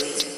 week.